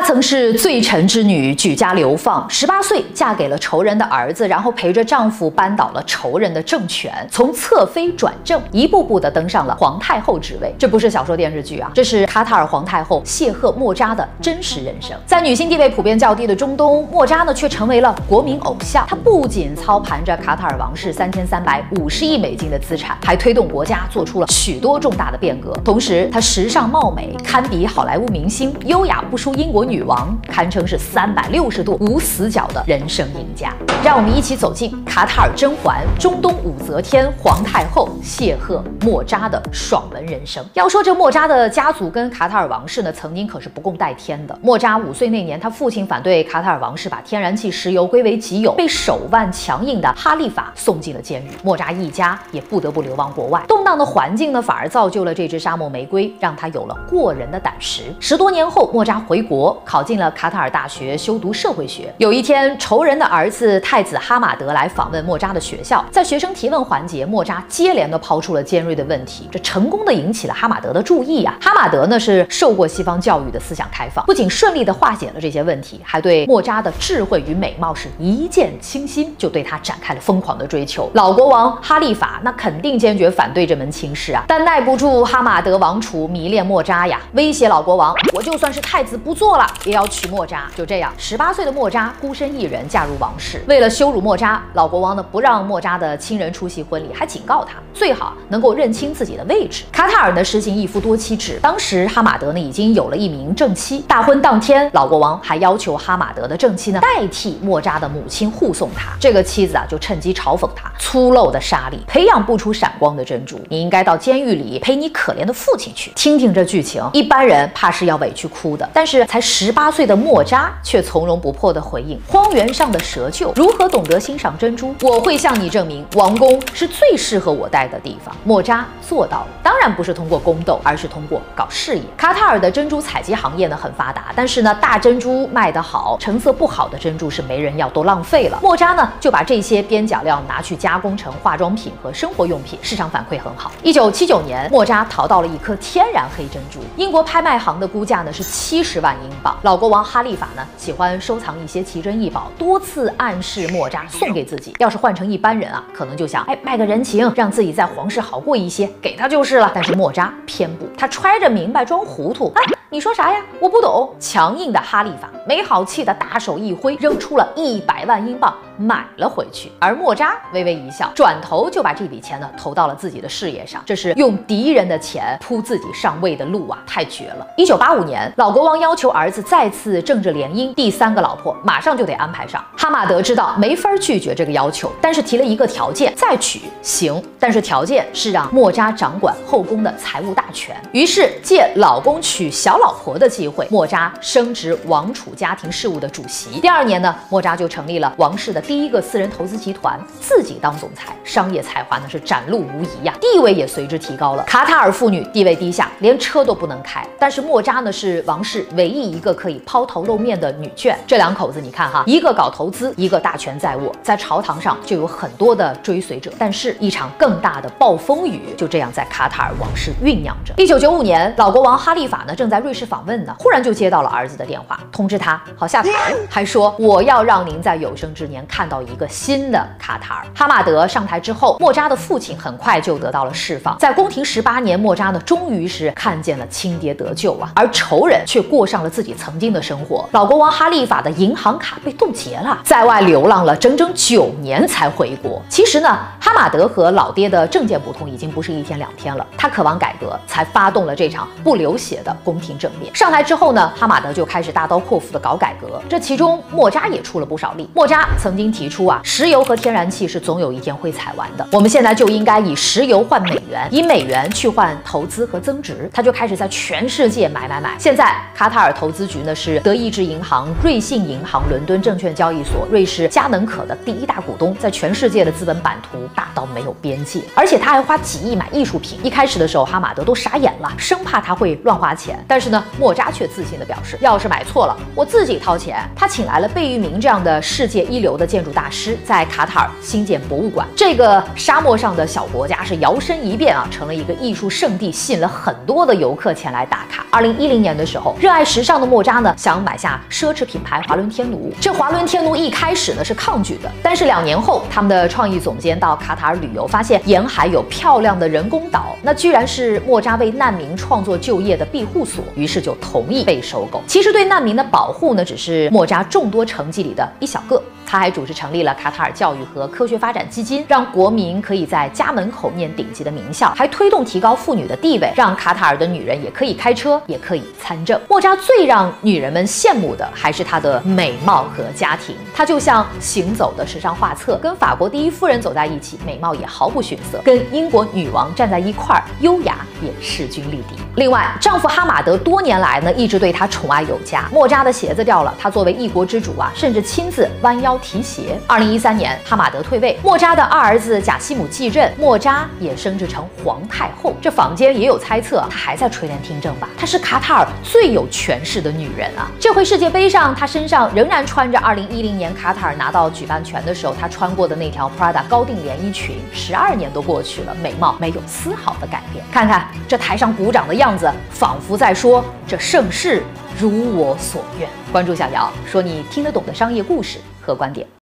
她曾是罪臣之女，举家流放，十八岁嫁给了仇人的儿子，然后陪着丈夫扳倒了仇人的政权，从侧妃转正，一步步的登上了皇太后职位。这不是小说电视剧啊，这是卡塔尔皇太后谢赫莫扎的真实人生。在女性地位普遍较低的中东，莫扎呢却成为了国民偶像。她不仅操盘着卡塔尔王室三千三百五十亿美金的资产，还推动国家做出了许多重大的变革。同时，她时尚貌美，堪比好莱坞明星，优雅不输英国女王，堪称是三百六十度无死角的人生赢家。让我们一起走进卡塔尔甄嬛、中东武则天、皇太后谢赫莫扎的爽文人生。要说这莫扎的家族跟卡塔尔王室呢，曾经可是不共戴天的。莫扎五岁那年，他父亲反对卡塔尔王室把天然气、石油归为己有，被手腕强硬的哈利法送进了监狱。莫扎一家也不得不流亡国外。动荡的环境呢，反而造就了这支沙漠玫瑰，让他有了过人的胆识。十多年后，莫扎回国，考进了卡塔尔大学修读社会学。有一天，仇人的儿子太子哈马德来访问莫扎的学校，在学生提问环节，莫扎接连的抛出了尖锐的问题，这成功的引起了哈马德的注意啊。哈马德呢是受过西方教育的思想开放，不仅顺利的化解了这些问题，还对莫扎的智慧与美貌是一见倾心，就对他展开了疯狂的追求。老国王哈利法那肯定坚决反对这门亲事啊，但耐不住哈马德王储迷恋莫扎呀，威胁老国王，我就算是太子不做了，也要娶莫扎。就这样，十八岁的莫扎孤身一人嫁入王室，为了羞辱莫扎，老国王呢不让莫扎的亲人出席婚礼，还警告他最好能够认清自己的位置。卡塔尔呢实行一夫多妻制，当时哈马德呢已经有了一名正妻。大婚当天，老国王还要求哈马德的正妻呢代替莫扎的母亲护送他。这个妻子啊就趁机嘲讽他粗陋的沙粒培养不出闪光的珍珠，你应该到监狱里陪你可怜的父亲去。听听这剧情，一般人怕是要委屈哭的，但是才十八岁的莫扎却从容不迫地回应：荒原上的蛇鹫如何懂得欣赏珍珠？我会向你证明，王宫是最适合我待的地方。莫扎做到了，当然不是通过宫斗，而是通过搞事业。卡塔尔的珍珠采集行业呢很发达，但是呢大珍珠卖得好，成色不好的珍珠是没人要，都浪费了。莫扎呢就把这些边角料拿去加工成化妆品和生活用品，市场反馈很好。一九七九年，莫扎淘到了一颗天然黑珍珠，英国拍卖行的估价呢是七十万英宝。老国王哈利法呢喜欢收藏一些奇珍异宝，多次暗示莫扎送给自己。要是换成一般人啊，可能就想哎卖个人情，让自己在皇室好过一些，给他就是了。但是莫扎偏不，他揣着明白装糊涂啊！你说啥呀？我不懂。强硬的哈利法没好气的大手一挥，扔出了一百万英镑买了回去。而莫扎微微一笑，转头就把这笔钱呢投到了自己的事业上。这是用敌人的钱铺自己上位的路啊，太绝了！一九八五年，老国王要求儿子再次政治联姻，第三个老婆马上就得安排上。哈马德知道没法拒绝这个要求，但是提了一个条件：再娶行，但是条件是让莫扎掌管后宫的财务大权。于是借老公娶小老婆的机会，莫扎升职王储家庭事务的主席。第二年呢，莫扎就成立了王室的第一个私人投资集团，自己当总裁，商业才华呢是展露无遗呀，地位也随之提高了。卡塔尔妇女地位低下，连车都不能开，但是莫扎呢是王室唯一一个可以抛头露面的女眷。这两口子你看哈，一个搞投资，一个大权在握，在朝堂上就有很多的追随者。但是，一场更大的暴风雨就这样在卡塔尔王室酝酿着。一九九五年，老国王哈利法呢正在瑞士访问呢，忽然就接到了儿子的电话，通知他好下台，还说我要让您在有生之年看看到一个新的卡塔尔。哈马德上台之后，莫扎的父亲很快就得到了释放。在宫廷十八年，莫扎呢终于是看见了亲爹得救啊，而仇人却过上了自己曾经的生活。老国王哈利法的银行卡被冻结了，在外流浪了整整九年才回国。其实呢，哈马德和老爹的政见不同已经不是一天两天了，他渴望改革，才发动了这场不流血的宫廷政变。上台之后呢，哈马德就开始大刀阔斧的搞改革，这其中莫扎也出了不少力。莫扎曾经提出啊，石油和天然气是总有一天会采完的，我们现在就应该以石油换美元，以美元去换投资和增值。他就开始在全世界买买买。现在卡塔尔投资局呢是德意志银行、瑞信银行、伦敦证券交易所、瑞士佳能可的第一大股东，在全世界的资本版图大到没有边界，而且他还花几亿买艺术品。一开始的时候，哈马德都傻眼了，生怕他会乱花钱。但是呢，莫扎却自信地表示，要是买错了，我自己掏钱。他请来了贝聿铭这样的世界一流的建筑大师，在卡塔尔新建博物馆。这个沙漠上的小国家是摇身一变啊，成了一个艺术圣地，吸引了很多的游客前来打卡。二零一零年的时候，热爱时尚的莫扎呢，想买下奢侈品牌华伦天奴。这华伦天奴一开始呢是抗拒的，但是两年后，他们的创意总监到卡塔尔旅游，发现沿海有漂亮的人工岛，那居然是莫扎为难民创作就业的庇护所，于是就同意被收购。其实对难民的保护呢，只是莫扎众多成绩里的一小个。他还主持成立了卡塔尔教育和科学发展基金，让国民可以在家门口念顶级的名校，还推动提高妇女的地位，让卡塔尔的女人也可以开车，也可以参政。莫扎最让女人们羡慕的还是她的美貌和家庭，她就像行走的时尚画册，跟法国第一夫人走在一起，美貌也毫不逊色；跟英国女王站在一块儿，优雅。也势均力敌。另外，丈夫哈马德多年来呢一直对她宠爱有加。莫扎的鞋子掉了，他作为一国之主啊，甚至亲自弯腰。提鞋。二零一三年，哈马德退位，莫扎的二儿子贾西姆继任，莫扎也升职成皇太后。这坊间也有猜测，她还在垂帘听政吧？她是卡塔尔最有权势的女人啊！这回世界杯上，她身上仍然穿着二零一零年卡塔尔拿到举办权的时候她穿过的那条 Prada 高定连衣裙。十二年都过去了，美貌没有丝毫的改变。看看这台上鼓掌的样子，仿佛在说这盛世如我所愿。关注小姚，说你听得懂的商业故事。和观点。